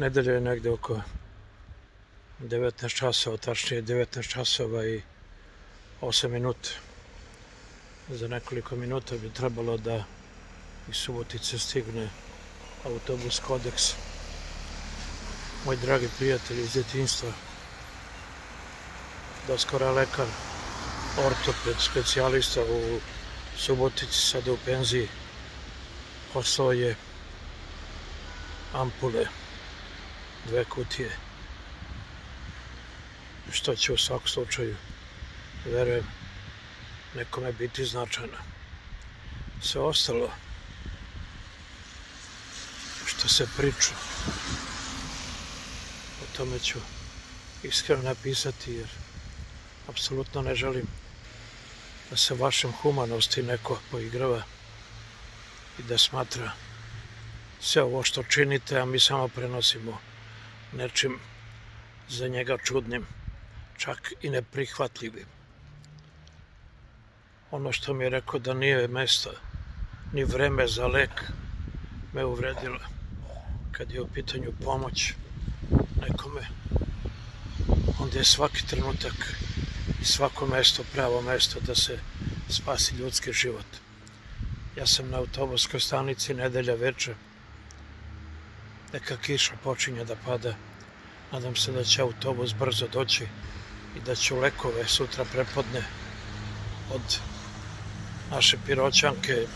Nedelja je negde oko 19 časova, tačnije 19 časova i 8 minuta. Za nekoliko minuta bi trebalo da iz Subotice stigne autobus Kodeks. Moj dragi prijatelj iz djetinstva, doskora lekar, ortoped, specijalista u Subotici, sada u penziji, poslao je ampule, dve kutije, što će u svakom slučaju, verujem, nekome biti značajno. Sve ostalo, što se priča, o tome ću iskreno napisati, jer apsolutno ne želim da se vašem humanosti neko poigrava i da smatra sve ovo što činite, a mi samo prenosimo nečim za njega čudnim, čak i neprihvatljivim. Ono što mi je rekao da nije mesto ni vreme za lek me uvredilo kad je u pitanju pomoć nekome. Onda je svaki trenutak i svako mesto pravo mesto da se spasi ljudski život. Ja sam na autobuskoj stanici nedelja večer. Neka kiša počinje da pada. Nadam se da će autobus brzo doći i da ću lekove sutra prepodne od naše piroćanke,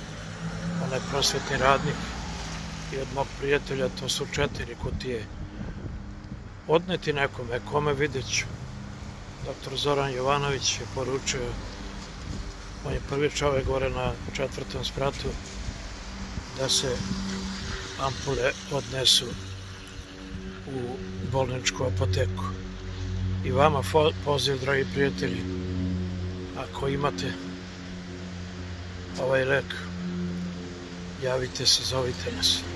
onaj prosvetni radnik i od mog prijatelja, to su četiri kutije, odneti nekome, kome vidjet ću. Doktor Zoran Jovanović je poručio, on je prvi čovek gore na četvrtom spratu, da se ampule odnesu u bolničku apoteku. I vama poziv, dragi prijatelji, ako imate ovaj lek, javite se, zovite nas.